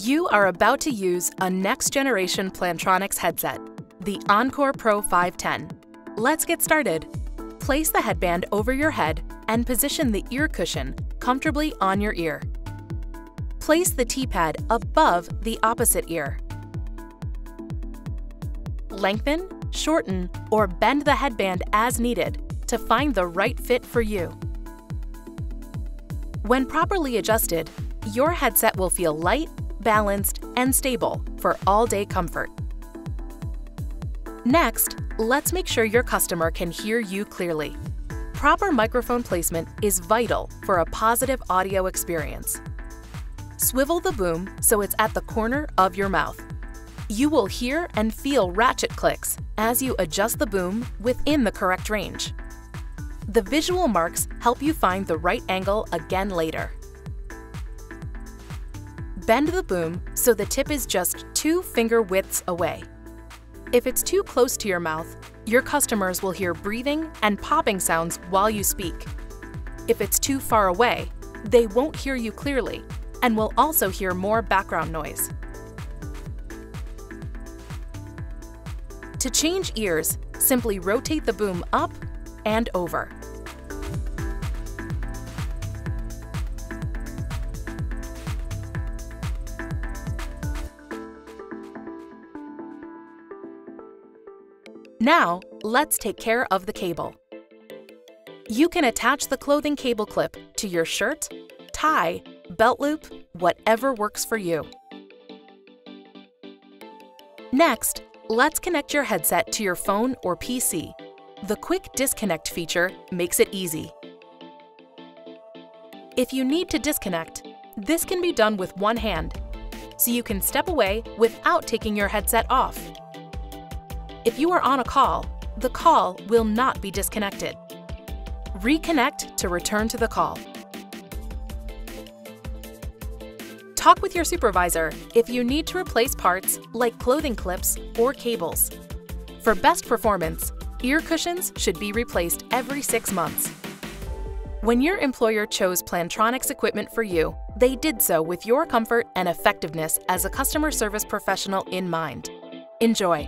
You are about to use a next generation Plantronics headset, the Encore Pro 510. Let's get started. Place the headband over your head and position the ear cushion comfortably on your ear. Place the T-pad above the opposite ear. Lengthen, shorten, or bend the headband as needed to find the right fit for you. When properly adjusted, your headset will feel light, balanced, and stable for all-day comfort. Next, let's make sure your customer can hear you clearly. Proper microphone placement is vital for a positive audio experience. Swivel the boom so it's at the corner of your mouth. You will hear and feel ratchet clicks as you adjust the boom within the correct range. The visual marks help you find the right angle again later. Bend the boom so the tip is just two finger widths away. If it's too close to your mouth, your customers will hear breathing and popping sounds while you speak. If it's too far away, they won't hear you clearly and will also hear more background noise. To change ears, simply rotate the boom up and over. Now, let's take care of the cable. You can attach the clothing cable clip to your shirt, tie, belt loop, whatever works for you. Next, let's connect your headset to your phone or PC. The quick disconnect feature makes it easy. If you need to disconnect, this can be done with one hand, so you can step away without taking your headset off. If you are on a call, the call will not be disconnected. Reconnect to return to the call. Talk with your supervisor if you need to replace parts like clothing clips or cables. For best performance, ear cushions should be replaced every six months. When your employer chose Plantronics equipment for you, they did so with your comfort and effectiveness as a customer service professional in mind. Enjoy!